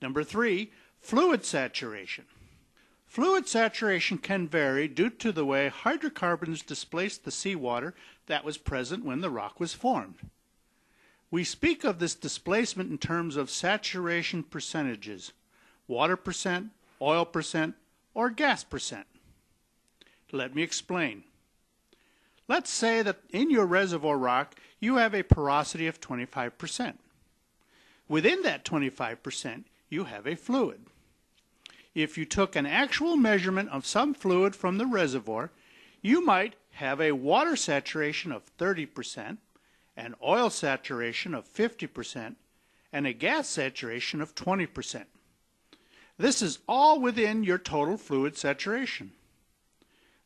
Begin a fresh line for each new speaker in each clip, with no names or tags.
Number three, fluid saturation. Fluid saturation can vary due to the way hydrocarbons displace the seawater that was present when the rock was formed. We speak of this displacement in terms of saturation percentages, water percent, oil percent, or gas percent. Let me explain. Let's say that in your reservoir rock you have a porosity of 25%. Within that 25%, you have a fluid. If you took an actual measurement of some fluid from the reservoir, you might have a water saturation of 30%, an oil saturation of 50%, and a gas saturation of 20%. This is all within your total fluid saturation.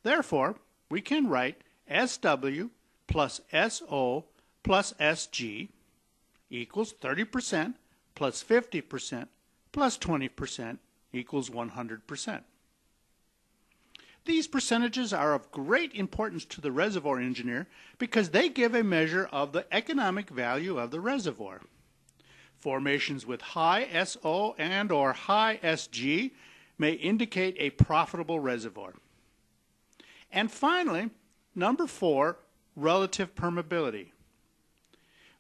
Therefore, we can write SW plus SO plus SG equals 30% plus 50% plus 20% equals 100%. These percentages are of great importance to the reservoir engineer because they give a measure of the economic value of the reservoir. Formations with high SO and or high SG may indicate a profitable reservoir. And finally, number four, relative permeability.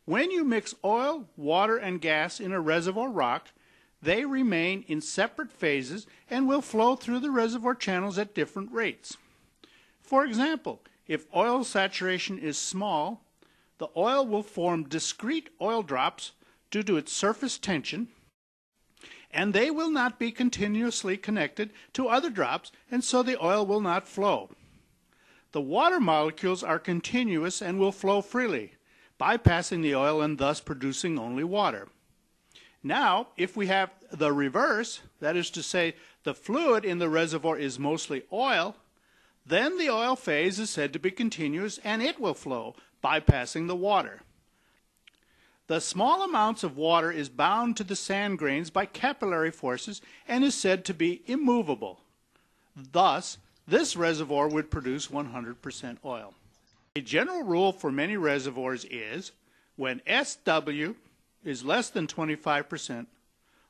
When you mix oil, water, and gas in a reservoir rock, they remain in separate phases and will flow through the reservoir channels at different rates. For example, if oil saturation is small, the oil will form discrete oil drops due to its surface tension, and they will not be continuously connected to other drops, and so the oil will not flow. The water molecules are continuous and will flow freely, bypassing the oil and thus producing only water. Now, if we have the reverse, that is to say, the fluid in the reservoir is mostly oil, then the oil phase is said to be continuous and it will flow, bypassing the water. The small amounts of water is bound to the sand grains by capillary forces and is said to be immovable. Thus, this reservoir would produce 100% oil. A general rule for many reservoirs is when SW is less than 25%,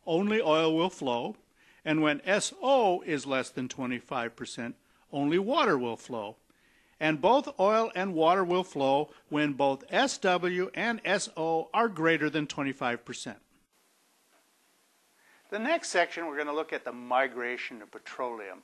only oil will flow, and when SO is less than 25%, only water will flow. And both oil and water will flow when both SW and SO are greater than 25%. The next section, we're going to look at the migration of petroleum.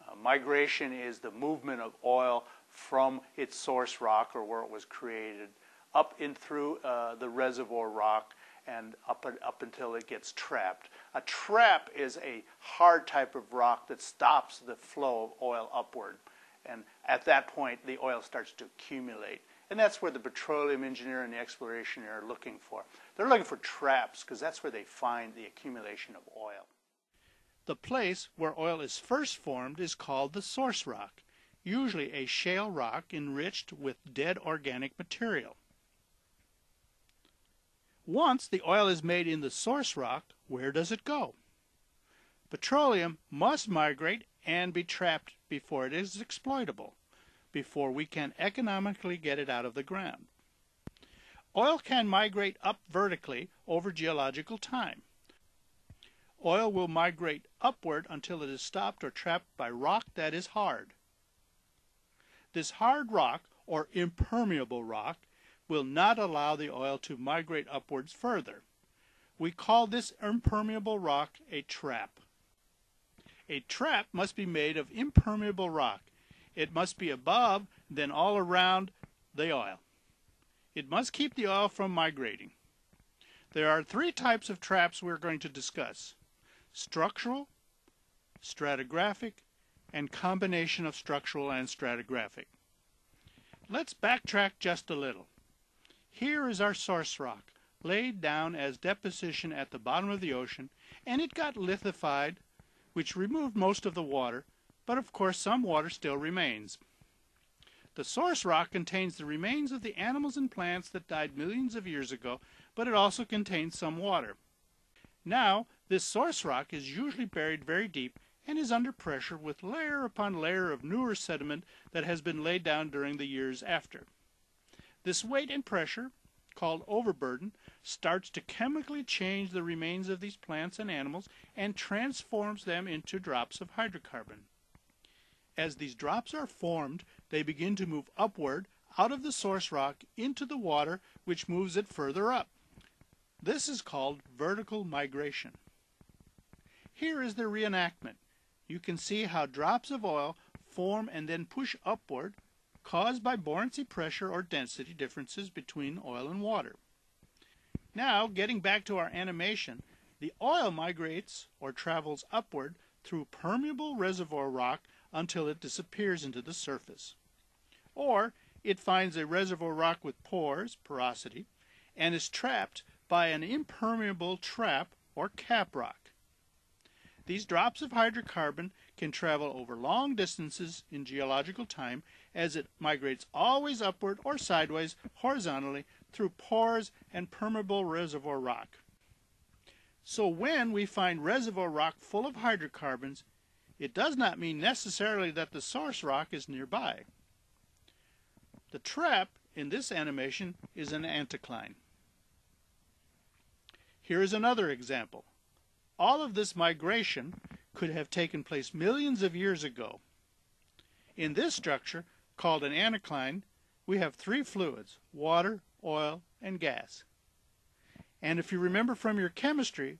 Uh, migration is the movement of oil from its source rock or where it was created up in through uh, the reservoir rock and up, up until it gets trapped. A trap is a hard type of rock that stops the flow of oil upward. And at that point, the oil starts to accumulate. And that's where the petroleum engineer and the exploration are looking for. They're looking for traps because that's where they find the accumulation of oil. The place where oil is first formed is called the source rock, usually a shale rock enriched with dead organic material. Once the oil is made in the source rock, where does it go? Petroleum must migrate and be trapped before it is exploitable, before we can economically get it out of the ground. Oil can migrate up vertically over geological time. Oil will migrate upward until it is stopped or trapped by rock that is hard. This hard rock, or impermeable rock, will not allow the oil to migrate upwards further. We call this impermeable rock a trap. A trap must be made of impermeable rock. It must be above, then all around the oil. It must keep the oil from migrating. There are three types of traps we're going to discuss. Structural, stratigraphic, and combination of structural and stratigraphic. Let's backtrack just a little. Here is our source rock, laid down as deposition at the bottom of the ocean, and it got lithified, which removed most of the water, but of course some water still remains. The source rock contains the remains of the animals and plants that died millions of years ago, but it also contains some water. Now, this source rock is usually buried very deep and is under pressure with layer upon layer of newer sediment that has been laid down during the years after. This weight and pressure, called overburden, starts to chemically change the remains of these plants and animals and transforms them into drops of hydrocarbon. As these drops are formed, they begin to move upward out of the source rock into the water, which moves it further up. This is called vertical migration. Here is the reenactment. You can see how drops of oil form and then push upward, caused by buoyancy pressure or density differences between oil and water. Now, getting back to our animation, the oil migrates or travels upward through permeable reservoir rock until it disappears into the surface. Or it finds a reservoir rock with pores, porosity, and is trapped by an impermeable trap or cap rock. These drops of hydrocarbon can travel over long distances in geological time as it migrates always upward or sideways horizontally through pores and permeable reservoir rock. So when we find reservoir rock full of hydrocarbons, it does not mean necessarily that the source rock is nearby. The trap in this animation is an anticline. Here is another example. All of this migration could have taken place millions of years ago. In this structure, called an anticline, we have three fluids, water, oil, and gas. And if you remember from your chemistry,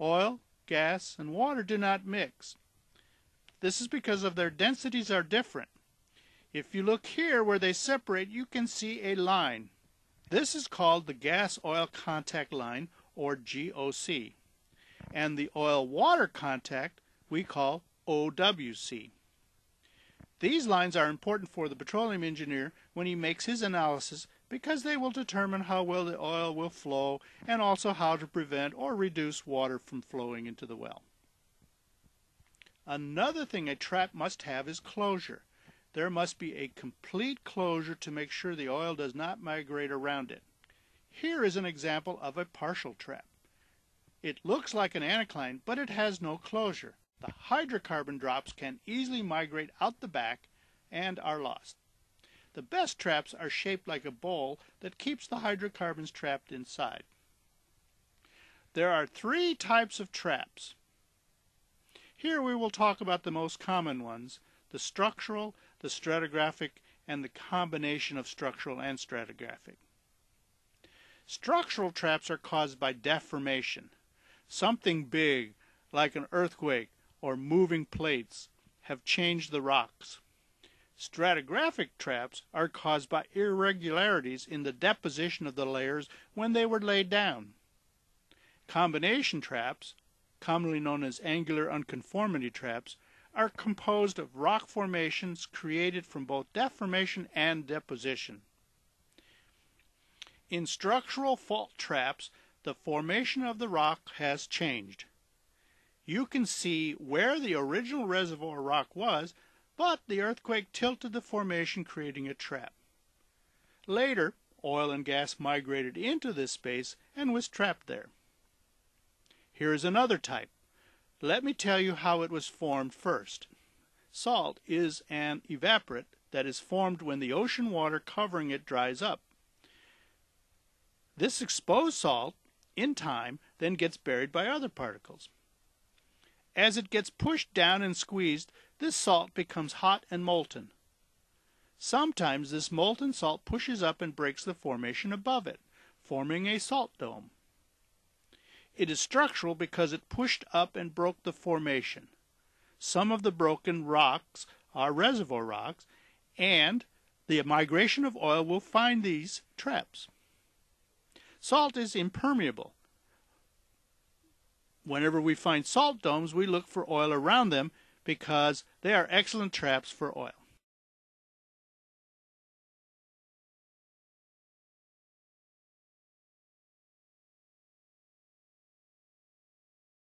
oil, gas, and water do not mix. This is because of their densities are different. If you look here where they separate, you can see a line. This is called the gas-oil contact line, or GOC. And the oil-water contact we call OWC. These lines are important for the petroleum engineer when he makes his analysis because they will determine how well the oil will flow and also how to prevent or reduce water from flowing into the well. Another thing a trap must have is closure. There must be a complete closure to make sure the oil does not migrate around it. Here is an example of a partial trap. It looks like an anticline, but it has no closure. The hydrocarbon drops can easily migrate out the back and are lost. The best traps are shaped like a bowl that keeps the hydrocarbons trapped inside. There are three types of traps. Here we will talk about the most common ones, the structural, the stratigraphic, and the combination of structural and stratigraphic. Structural traps are caused by deformation. Something big, like an earthquake or moving plates, have changed the rocks. Stratigraphic traps are caused by irregularities in the deposition of the layers when they were laid down. Combination traps commonly known as angular unconformity traps, are composed of rock formations created from both deformation and deposition. In structural fault traps, the formation of the rock has changed. You can see where the original reservoir rock was, but the earthquake tilted the formation, creating a trap. Later, oil and gas migrated into this space and was trapped there. Here is another type. Let me tell you how it was formed first. Salt is an evaporate that is formed when the ocean water covering it dries up. This exposed salt, in time, then gets buried by other particles. As it gets pushed down and squeezed, this salt becomes hot and molten. Sometimes this molten salt pushes up and breaks the formation above it, forming a salt dome. It is structural because it pushed up and broke the formation. Some of the broken rocks are reservoir rocks, and the migration of oil will find these traps. Salt is impermeable. Whenever we find salt domes, we look for oil around them because they are excellent traps for oil.